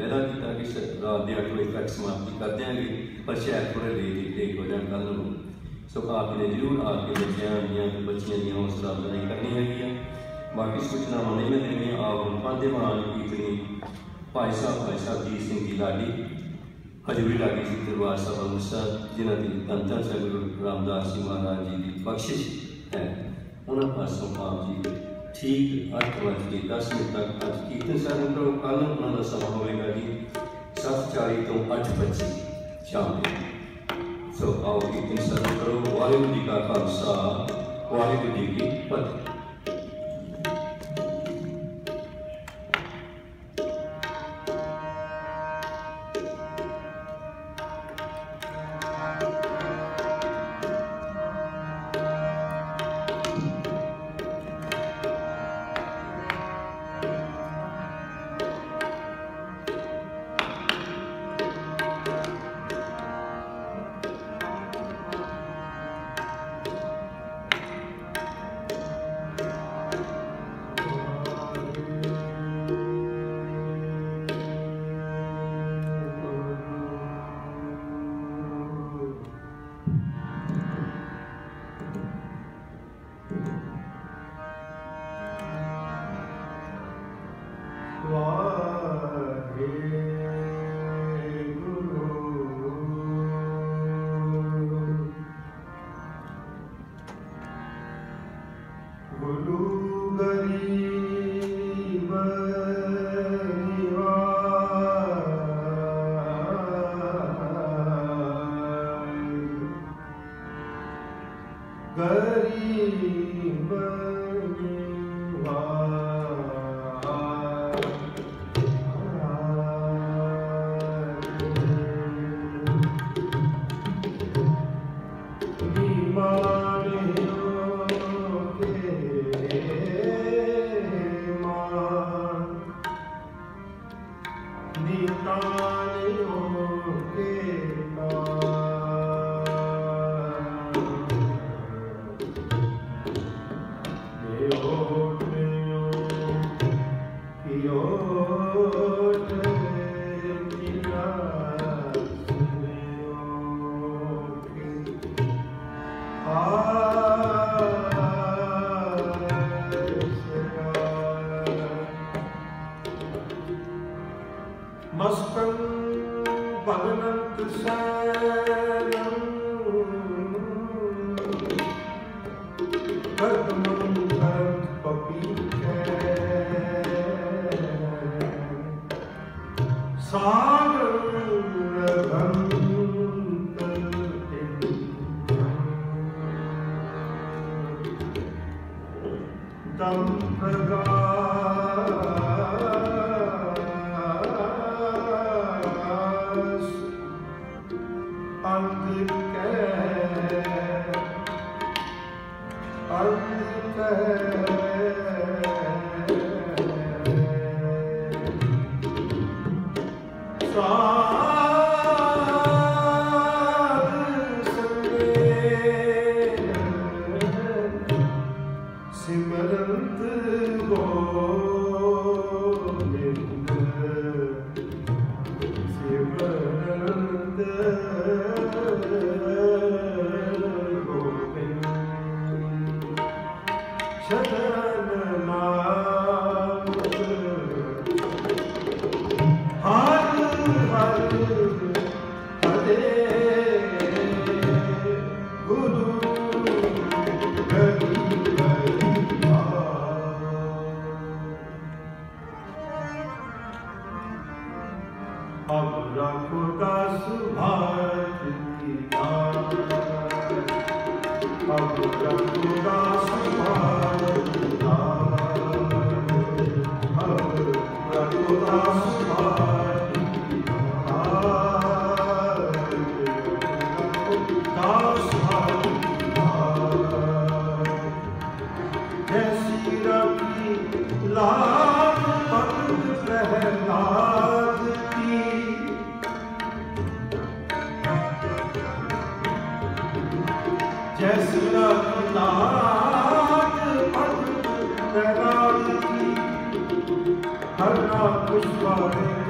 ਵਾਅਦਾ ਕੀਤਾ ਕਿ ਰਾਤ ਦੇ 8 ਵਜੇ ਤੱਕ ਸਮਾਪਤੀ ਕਰ ਦਿਆਂਗੇ, ਪਰ ਸ਼ਾਇਦ ਥੋੜੇ ਲੇਟ ਲੇਟ ਹੋ ਜਾਣ ਕੱਲ ਨੂੰ ਸੋ ਆਪ ਨੇ ਜ਼ਰੂਰ ਆ ਕੇ ਬੱਚਿਆਂ ਦੀਆਂ ਤੇ ਬੱਚੀਆਂ ਦੀਆਂ ਹੌਸਲਾ ਅਫਜ਼ਾਈ ਕਰਨੀ ਹੈਗੀ ਆ ਬਾਕੀ ਸੂਚਨਾਵਾਂ ਨਹੀਂ ਮੈਂ ਦੇਣੀਆਂ, ਆਪ ਹੁਣ ਪਾਦੇਵਾਨ ਕੀਰਤਨੀ ਭਾਈ ਸਾਹਿਬ ਭਾਈ ਸਾਹਿਬ ਜੀ, ਸਿੰਘ ਦੀ ਲਾਡੀ, ਹਜੂਰੀ ਲਾਡੀ ਸੀ ਦਰਬਾਰ ਸਾਹਿਬ ਅੰਮ੍ਰਿਤਸਰ, ਜਿਨ੍ਹਾਂ ਦੀ ਤੰਤਰ ਧੰਨ ਸਾਹਿਬ ਗੁਰੂ ਰਾਮਦਾਸ ਜੀ ਮਹਾਰਾਜ ਜੀ ਦੀ ਬਖਸ਼ਿਸ਼ ਹੈ। ਉਹਨਾਂ ਪਾਸੋਂ ਆਪ ਜੀ ਠੀਕ 8 ਵਜੇ 10 ਮਿੰਟ ਤੱਕ ਅੱਜ ਕੀਰਤਨ ਸਾਹਿਬ ਕਰੋ ਕੱਲ ਉਹਨਾਂ ਦਾ ਸਮਾਂ ਹੋਵੇਗਾ ਜੀ 7:40 ਤੋਂ 8:25 ਸ਼ਾਮ ਦੇ। ਸੋ ਆਓ ਕੀਰਤਨ ਸਾਹਿਬ ਕਰੋ ਵਾਹਿਗੁਰੂ ਜੀ ਕਾ ਖਾਲਸਾ, ਵਾਹਿਗੁਰੂ ਜੀ ਕੀ ਫਤਿਹ। Simerdi gol ਜੈਸ਼ ਰਵੀ ਲਾਭ ਭਗਤ ਹਰ ਨਾਮ ਪੁਸ਼ਪਾਰੇ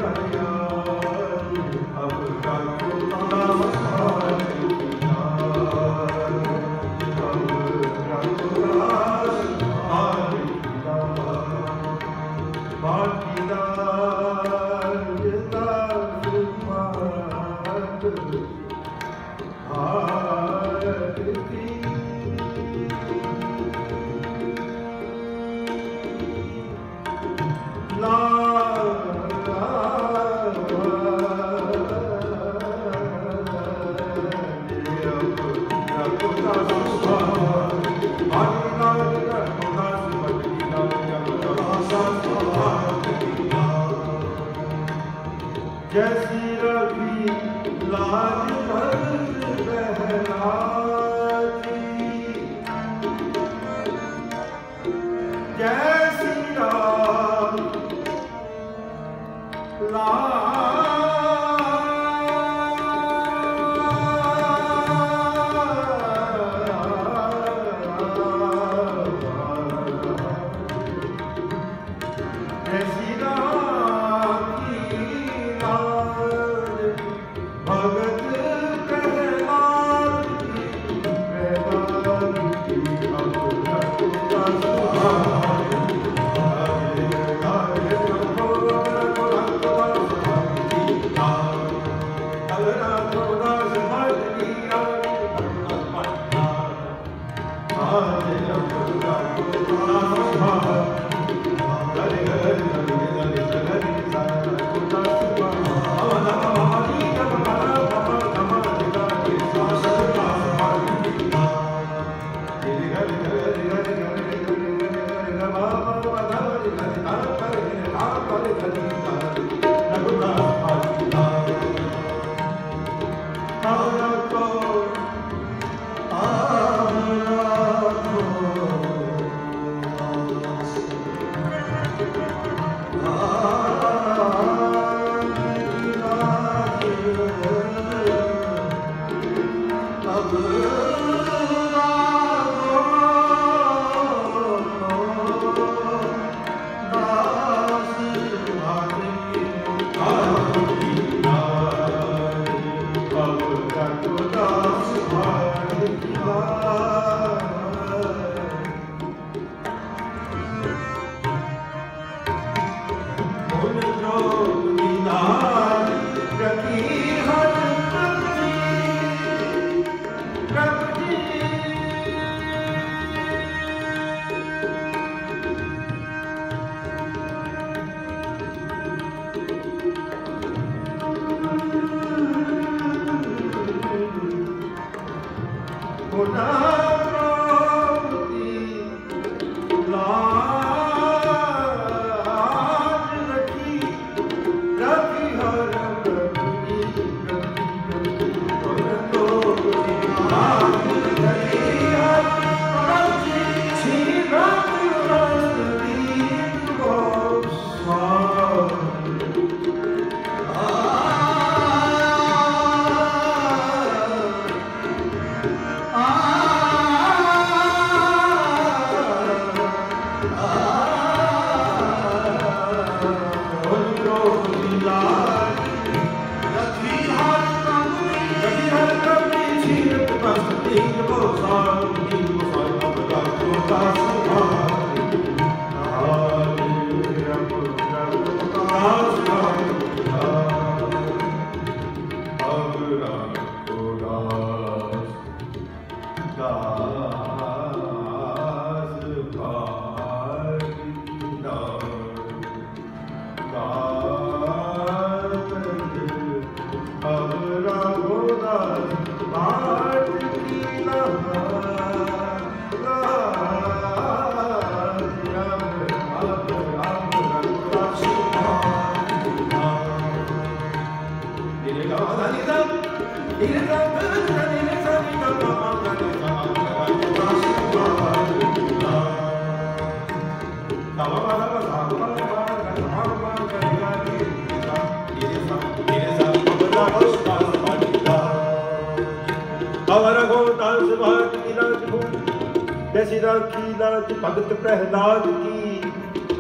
ਜੈਸੀ ਰਾਖੀ ਲਾਜ ਭਗਤ ਪ੍ਰਹਿਲਾਦ ਕੀ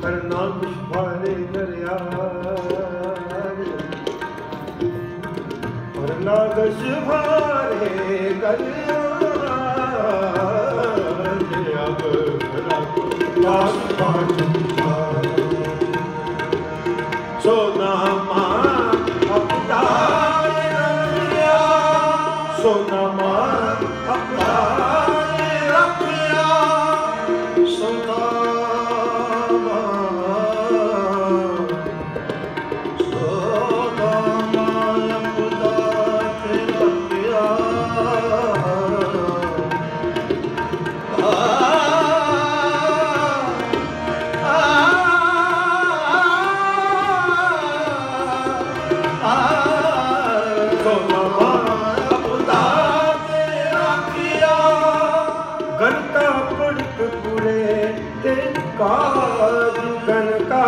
ਕਰਨਾ ਕੁਛ ਭਾਰੇ ਕਰਨਾ ਕੁਛ ਕਰਿਆ ਜੇ ਅਬ ਰੱਬ ਦਾਸ ਬਾਣੀ ਸੋ ਨਾਮਾ ਕਾਜ ਕਨ ਕਾ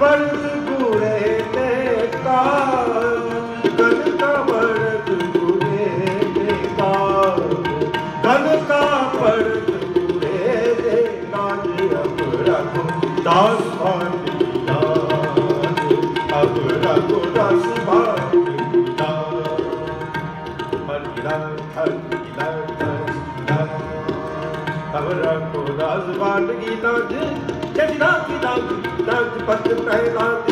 ਪਰਤ ਗੁਰੇ ਤੇ ਕਾਜ ਕਨ ਕਾ ਗੁਰੇ ਤੇ ਕਾਜ ਕਨ ਕਾ ਪਰਤ ਗੁਰੇ ਤੇ ਜਵਾਨ ਕੀ ਨਾਚ ਜਦ ਨਾਚ ਨਾਚ ਨਾਚ ਪੱਤ ਪਹਿਲਾਂ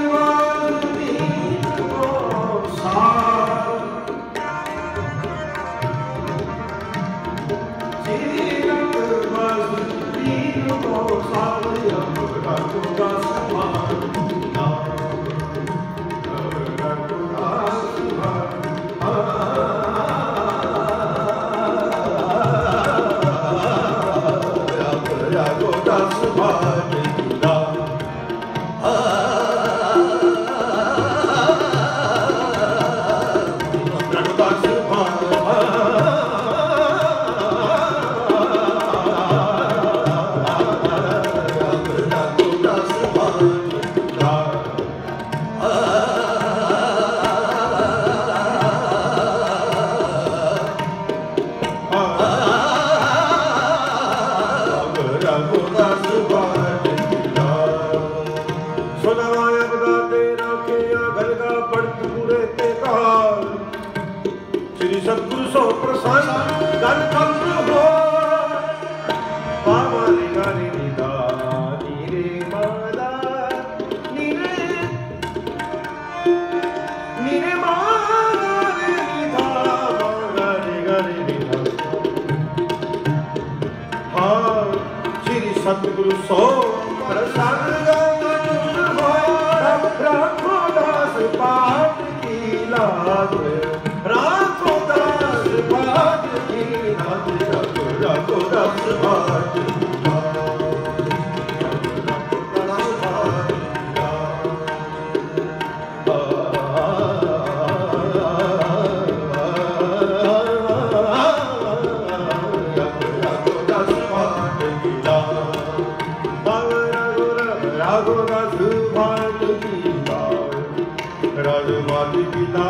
to God's plan.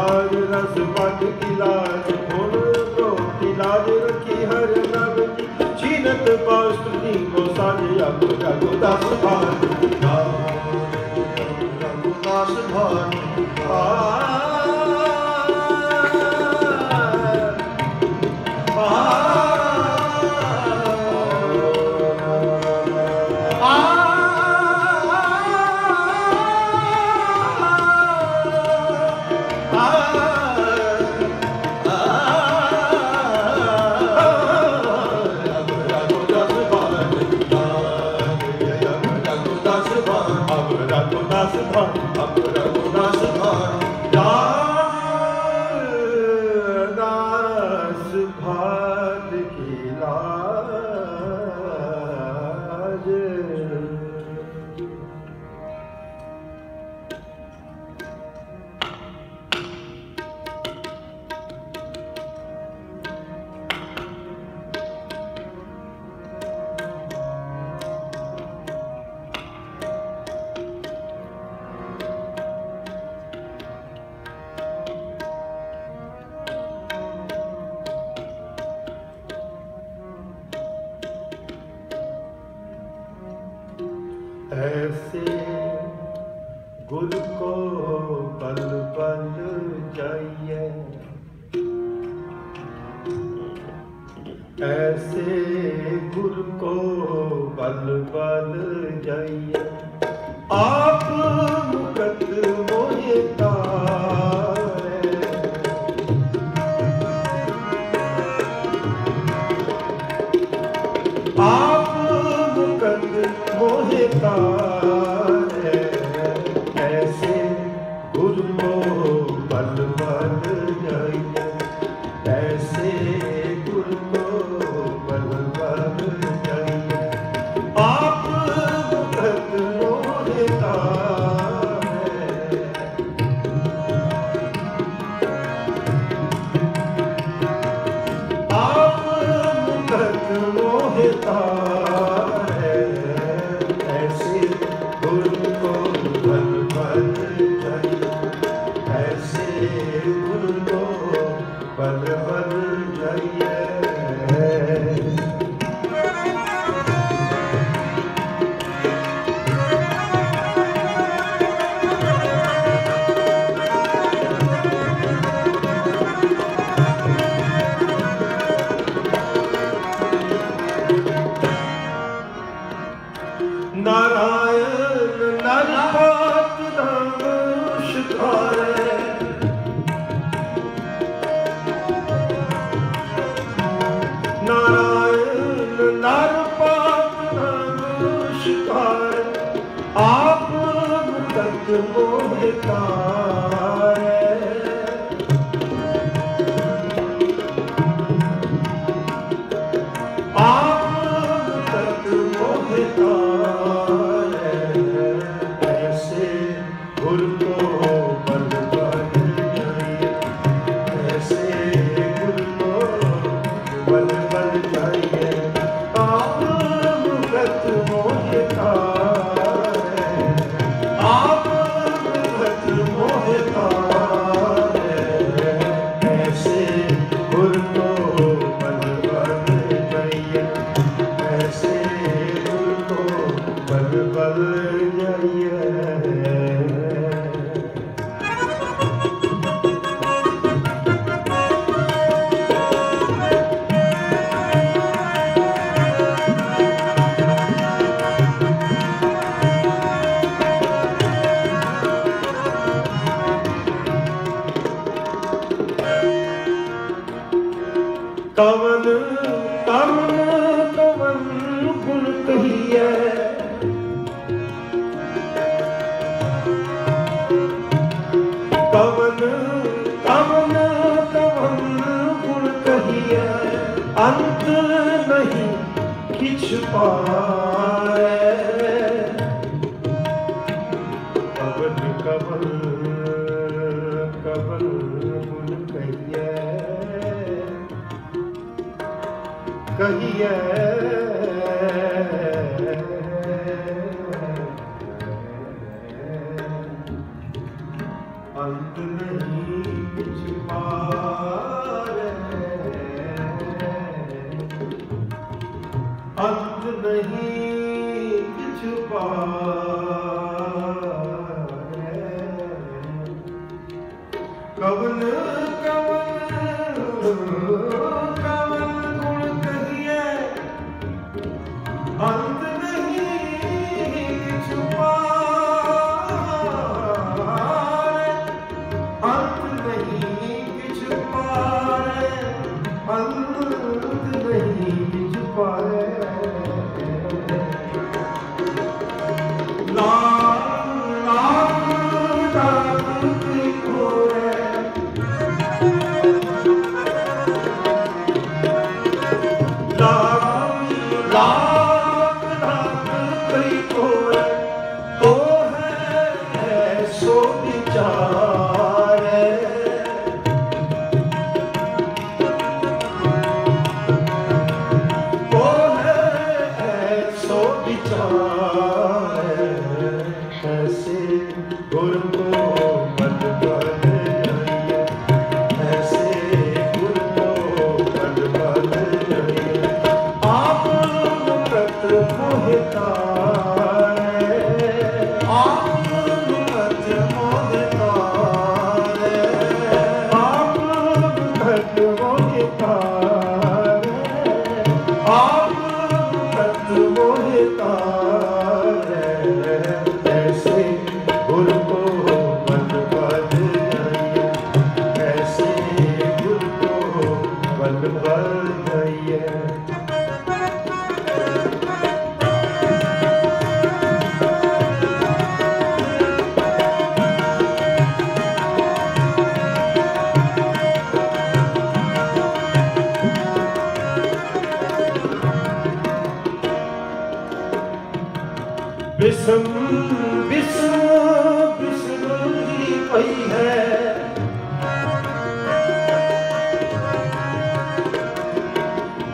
राज रस पट इलाज खोल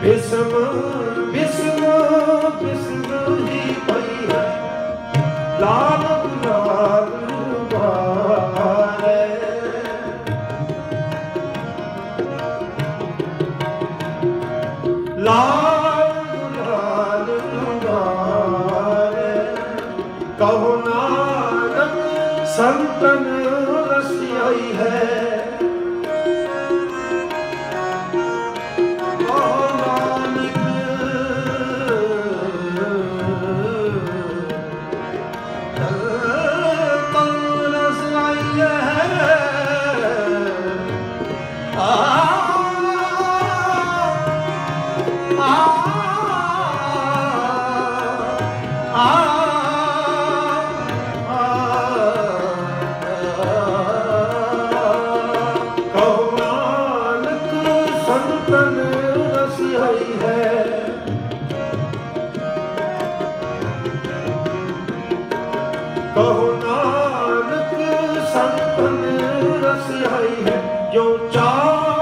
ਬਿਸਮ ਲਾਲ Your job.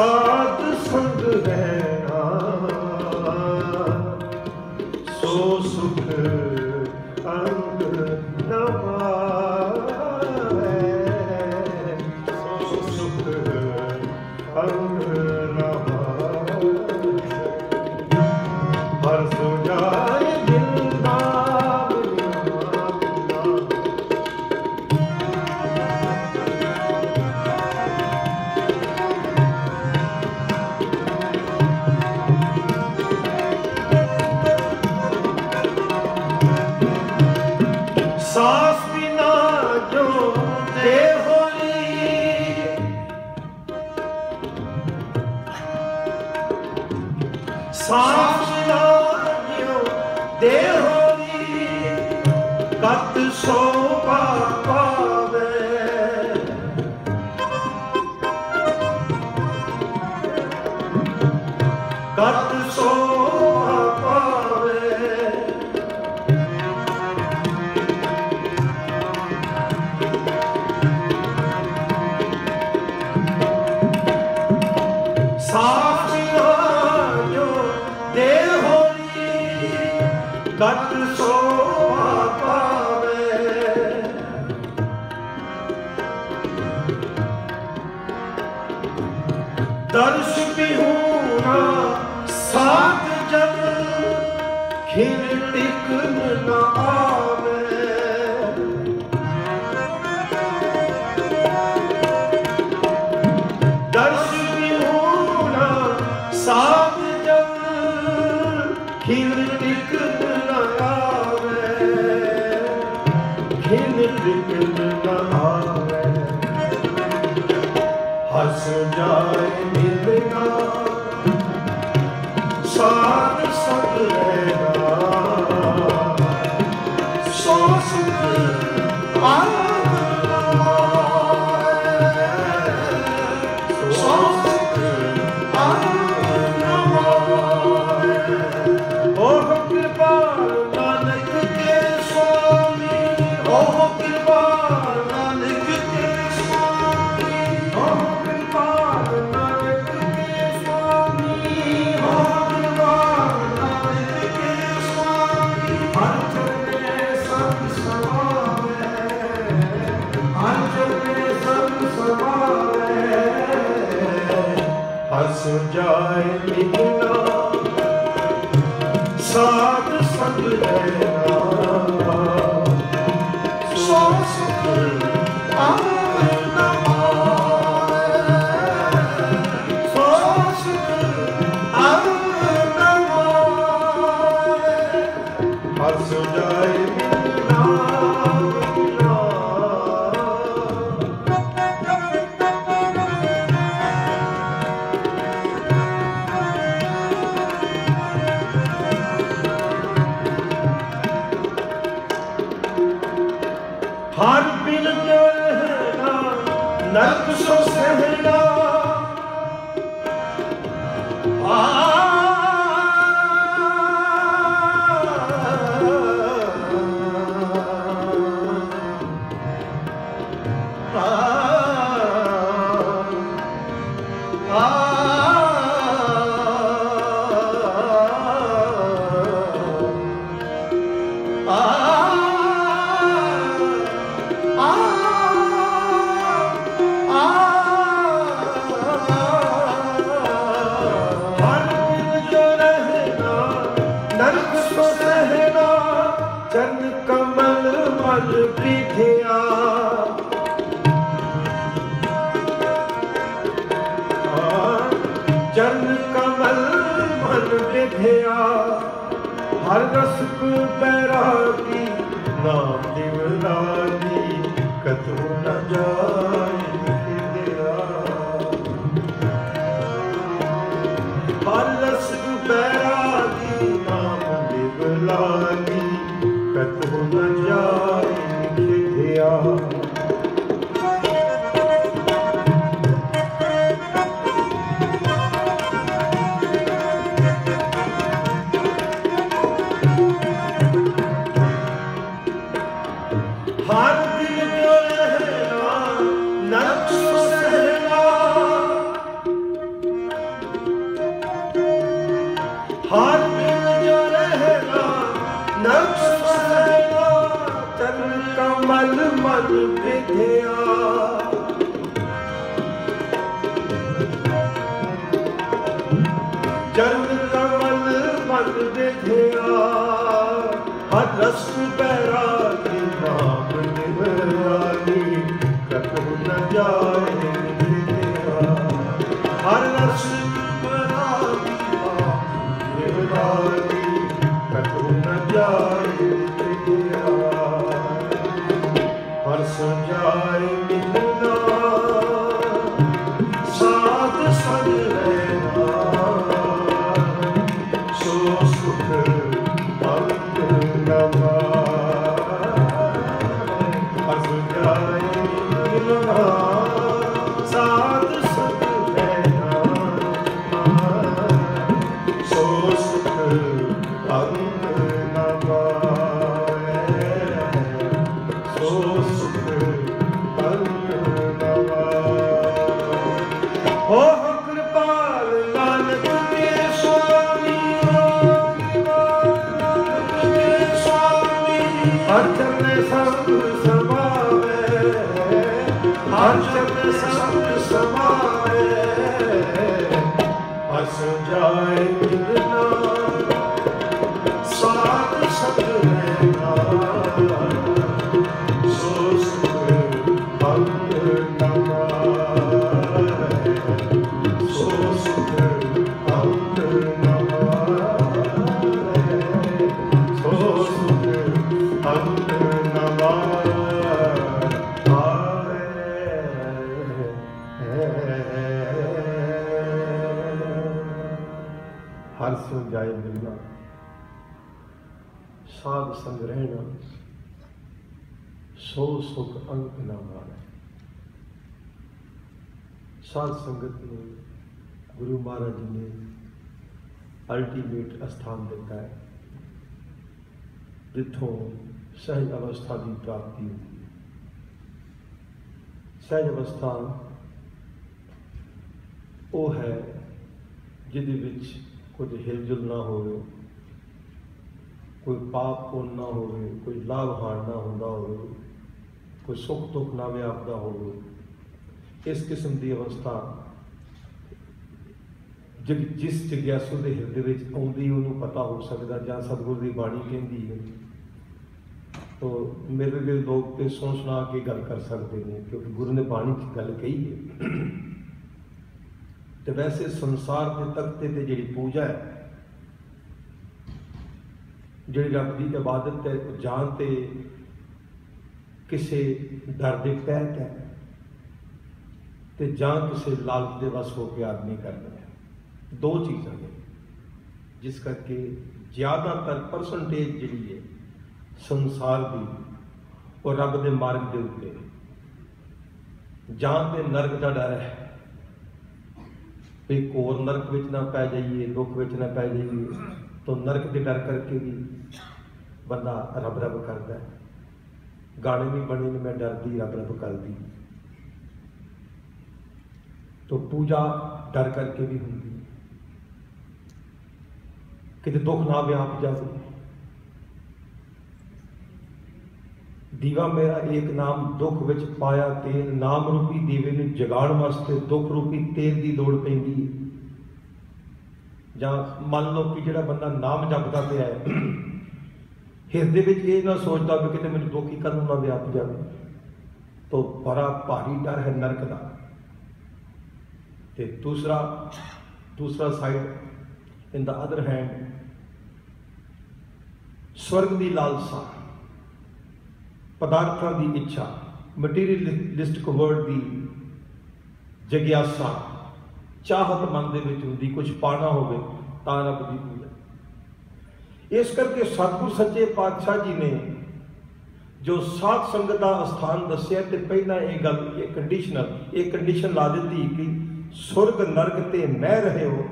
song. ਕਤ ਸੰਗ ਰਹਿਣਾ ਸੋ ਸੁਖ ਅੰਤ ਨਾ ਮਾਰੇ ਸਾਧ ਸੰਗਤ ਨੂੰ ਗੁਰੂ ਮਹਾਰਾਜ ਜੀ ਨੇ ਅਲਟੀਮੇਟ ਅਸਥਾਨ ਦਿੱਤਾ ਹੈ, ਜਿੱਥੋਂ ਸਹਿਜ ਅਵਸਥਾ ਦੀ ਪ੍ਰਾਪਤੀ ਹੁੰਦੀ ਹੈ। ਸਹਿਜ ਅਵਸਥਾ ਉਹ ਹੈ ਜਿਹਦੇ ਵਿੱਚ ਕੁਝ ਹਿਲਜੁਲ ਨਾ ਹੋਵੇ। ਕੋਈ ਪਾਪ ਪੁੰਨ ਨਾ ਹੋਵੇ, ਕੋਈ ਲਾਭ ਹਾਨ ਨਾ ਹੁੰਦਾ ਹੋਵੇ, ਕੋਈ ਸੁੱਖ ਦੁੱਖ ਨਾ ਵਿਆਪਦਾ ਹੋਵੇ, ਇਸ ਕਿਸਮ ਦੀ ਅਵਸਥਾ ਜਿ- ਜਿਸ ਜਿਗਿਆਸੂ ਦੇ ਹਿਰਦੇ ਵਿੱਚ ਆਉਂਦੀ, ਉਹਨੂੰ ਪਤਾ ਹੋ ਸਕਦਾ, ਜਾਂ ਸਤਿਗੁਰ ਦੀ ਬਾਣੀ ਕਹਿੰਦੀ ਹੈ। ਤੋ ਮੇਰੇ ਦੇ ਲੋਕ ਤੇ ਸੁਣ ਸੁਣਾ ਕੇ ਗੱਲ ਕਰ ਸਕਦੇ ਨੇ, ਕਿਉਂਕਿ ਗੁਰੂ ਨੇ ਬਾਣੀ 'ਚ ਗੱਲ ਕਹੀ ਹੈ। ਤੇ ਵੈਸੇ ਸੰਸਾਰ ਦੇ ਤਖਤੇ ਤੇ ਜਿਹੜੀ ਪੂਜਾ ਹੈ ਜਿਹੜੀ ਰੱਬ ਦੀ ਇਬਾਦਤ ਹੈ, ਉਹ ਜਾਂ ਤੇ ਕਿਸੇ ਡਰ ਦੇ ਤਹਿਤ ਹੈ ਤੇ ਜਾਂ ਕਿਸੇ ਲਾਲਚ ਦੇ ਵਸ ਹੋ ਕੇ ਆਦਮੀ ਕਰਦਾ ਹੈ। ਦੋ ਚੀਜ਼ਾਂ ਨੇ, ਜਿਸ ਕਰਕੇ ਜ਼ਿਆਦਾਤਰ ਪਰਸੈਂਟੇਜ ਜਿਹੜੀ ਹੈ ਸੰਸਾਰ ਦੀ, ਉਹ ਰੱਬ ਦੇ ਮਾਰਗ ਦੇ ਉੱਤੇ ਜਾਂ ਤੇ ਨਰਕ ਦਾ ਡਰ ਹੈ ਵੀ ਕੋਰ ਨਰਕ ਵਿੱਚ ਨਾ ਪੈ ਜਾਈਏ, ਦੁੱਖ ਵਿੱਚ ਨਾ ਪੈ ਜਾਈਏ। ਤਾਂ ਨਰਕ ਦੇ ਡਰ ਕਰਕੇ ਵੀ ਬੰਦਾ ਰੱਬ ਰੱਬ ਕਰਦਾ ਹੈ। ਗਾਣੇ ਵੀ ਬਣੇ ਨੇ, ਮੈਂ ਡਰਦੀ, ਰੱਬ ਰੱਬ ਕਰਦੀ। ਤਾਂ ਪੂਜਾ ਡਰ ਕਰਕੇ ਵੀ ਹੁੰਦੀ ਕਿਤੇ ਦੁੱਖ ਨਾ ਵਿਆਪ ਜਾਵੇ। ਦੀਵਾ ਮੇਰਾ ਏਕ ਨਾਮ, ਦੁੱਖ ਵਿੱਚ ਪਾਇਆ ਤੇਲ। ਨਾਮ ਰੂਪੀ ਦੀਵੇ ਨੂੰ ਜਗਾਉਣ ਵਾਸਤੇ ਦੁੱਖ ਰੂਪੀ ਤੇਲ ਦੀ ਲੋੜ ਪੈਂਦੀ ਹੈ। ਜਾਂ ਮੰਨ ਲਓ ਕਿ ਜਿਹੜਾ ਬੰਦਾ ਨਾਮ ਜਪਦਾ ਪਿਆ ਹੈ ਹਿਰਦੇ ਵਿੱਚ ਇਹ ਨਾ ਸੋਚਦਾ ਵੀ ਕਿਤੇ ਮੈਨੂੰ ਦੁੱਖ ਹੀ ਕਦੋਂ ਨਾ ਵਿਆਪ ਜਾਵੇ। ਤੋ ਬੜਾ ਭਾਰੀ ਡਰ ਹੈ ਨਰਕ ਦਾ। ਤੇ ਦੂਸਰਾ ਦੂਸਰਾ side in the other hand ਸਵਰਗ ਦੀ ਲਾਲਸਾ, ਪਦਾਰਥਾਂ ਦੀ ਇੱਛਾ ਮਟੀਰੀਅਲਿਸਟਿਕ ਵਰਡ ਦੀ ਜਗਿਆਸਾ ਚਾਹਤ ਮਨ ਦੇ ਵਿੱਚ ਹੁੰਦੀ ਕੁਝ ਪਾਣਾ ਹੋਵੇ, ਤਾਂ ਰੱਬ ਦੀ ਪੂਜਾ ਇਸ ਕਰਕੇ ਸਤਿਗੁਰ ਸੱਚੇ ਪਾਤਸ਼ਾਹ ਜੀ ਨੇ ਜੋ ਸਾਧ ਸੰਗਤ ਦਾ ਸਥਾਨ ਦੱਸਿਆ, ਤੇ ਪਹਿਲਾਂ ਇਹ ਗੱਲ, ਇਹ ਕੰਡੀਸ਼ਨਲ ਇਹ ਕੰਡੀਸ਼ਨ ਲਾ ਦਿੱਤੀ ਕਿ ਸੁਰਗ, ਨਰਕ ਤੇ ਮੈਂ ਰਹੇ ਹੋ,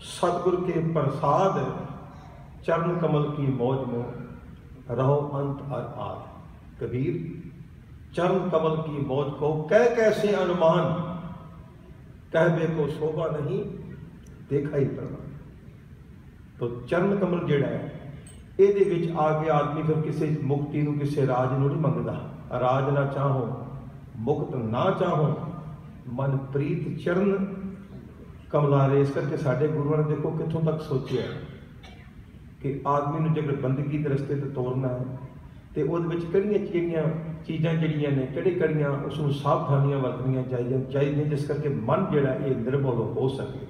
ਸਤਿਗੁਰ ਕੇ ਪ੍ਰਸਾਦ, ਚਰਨ ਕਮਲ ਕੀ ਮੌਜ ਮੋ, ਰਹੋ ਅੰਤ ਅਰ ਆਦ। ਕਬੀਰ, ਚਰਨ ਕਮਲ ਕੀ ਮੌਜ ਕੋ ਕਹਿ ਕੈਸੇ ਅਨੁਮਾਨ कहबे को शोभा नहीं देखा ही प्रमाण तो ਚਰਨ ਕਮਲ ਜਿਹੜਾ ਹੈ ਇਹਦੇ ਵਿੱਚ ਆ ਕੇ ਆਦਮੀ ਫਿਰ ਕਿਸੇ ਮੁਕਤੀ ਨੂੰ ਕਿਸੇ ਰਾਜ ਨੂੰ ਨਹੀਂ ਮੰਗਦਾ ਰਾਜ ਨਾ ਚਾਹੋ ਮੁਕਤ ਨਾ ਚਾਹੋ ਮਨ ਪ੍ਰੀਤ ਚਰਨ ਕਮਲਾਰੇ ਇਸ ਕਰਕੇ ਸਾਡੇ ਗੁਰੂਆਂ ਨੇ ਦੇਖੋ ਕਿੱਥੋਂ ਤੱਕ ਸੋਚਿਆ ਕਿ ਆਦਮੀ ਨੂੰ ਜੇਕਰ ਬੰਦਗੀ ਦੇ ਰਸਤੇ ਤੇ ਤੋਰਨਾ ਹੈ ਤੇ ਉਹਦੇ ਵਿੱਚ ਕਿਹੜੀਆਂ ਕਿਹੜੀਆਂ ਚੀਜ਼ਾਂ ਜਿਹੜੀਆਂ ਨੇ ਕਿਹੜੇ ਕਿਹੜੀਆਂ ਉਸ ਨੂੰ ਸਾਵਧਾਨੀਆਂ ਵਰਤਣੀਆਂ ਚਾਹੀਦੀਆਂ ਚਾਹੀਦੀਆਂ ਜਿਸ ਕਰਕੇ ਮਨ ਜਿਹੜਾ ਇਹ ਨਿਰਮਲ ਹੋ ਸਕੇ।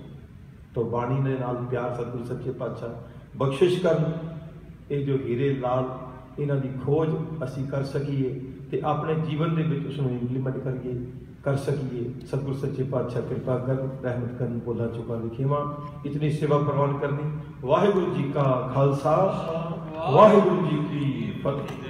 ਤੋ ਬਾਣੀ ਦੇ ਨਾਲ ਪਿਆਰ ਸਤਿਗੁਰ ਸੱਚੇ ਪਾਤਸ਼ਾਹ ਬਖਸ਼ਿਸ਼ ਕਰਨ। ਇਹ ਜੋ ਹੀਰੇ ਲਾਲ ਇਹਨਾਂ ਦੀ ਖੋਜ ਅਸੀਂ ਕਰ ਸਕੀਏ ਤੇ ਆਪਣੇ ਜੀਵਨ ਦੇ ਵਿੱਚ ਉਸ ਨੂੰ ਇੰਪਲੀਮੈਂਟ ਕਰੀਏ ਕਰ ਸਕੀਏ। ਸਤਿਗੁਰ ਸੱਚੇ ਪਾਤਸ਼ਾਹ ਕਿਰਪਾ ਕਰ ਰਹਿਮਤ ਕਰਨ ਬੋਲਾ ਚੁਕਾ ਲਿਖੇਵਾ ਇਤਨੀ ਸੇਵਾ ਪ੍ਰਵਾਨ ਕਰਨੀ। ਵਾਹਿਗੁਰੂ ਜੀ ਕਾ ਖਾਲਸਾ ਵਾਹਿਗੁਰੂ ਜੀ ਕੀ ਫਤਿਹ।